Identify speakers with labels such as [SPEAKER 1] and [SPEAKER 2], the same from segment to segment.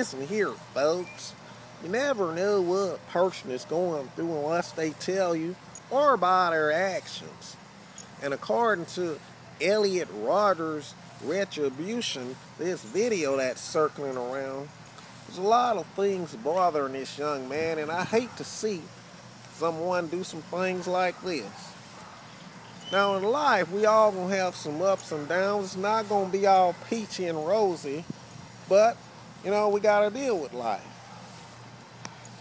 [SPEAKER 1] listen here, folks. You never know what a person is going through unless they tell you or by their actions. And according to Elliot Rodgers' Retribution, this video that's circling around, there's a lot of things bothering this young man, and I hate to see someone do some things like this. Now in life, we all gonna have some ups and downs. It's not gonna be all peachy and rosy, but you know, we gotta deal with life.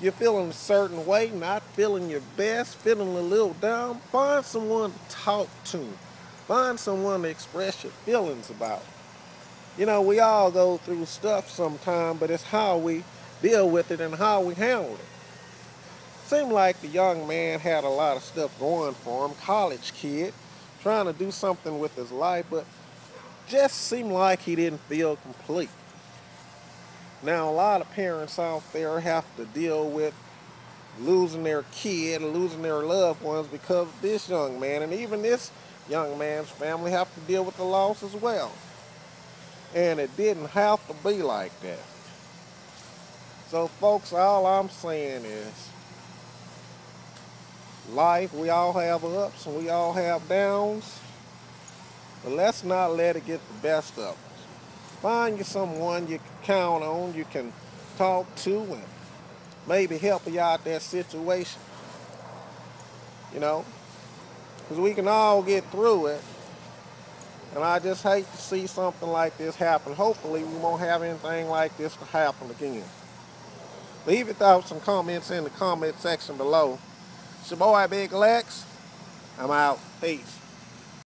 [SPEAKER 1] You're feeling a certain way, not feeling your best, feeling a little down, find someone to talk to. Find someone to express your feelings about. You know, we all go through stuff sometime, but it's how we deal with it and how we handle it. Seemed like the young man had a lot of stuff going for him, college kid, trying to do something with his life, but just seemed like he didn't feel complete. Now, a lot of parents out there have to deal with losing their kid, losing their loved ones because of this young man. And even this young man's family have to deal with the loss as well. And it didn't have to be like that. So, folks, all I'm saying is life, we all have ups and we all have downs. But let's not let it get the best of us. Find you someone you can count on, you can talk to, and maybe help you out that situation. You know? Because we can all get through it. And I just hate to see something like this happen. Hopefully, we won't have anything like this to happen again. Leave your thoughts and comments in the comment section below. It's your boy, Big Lex. I'm out. Peace.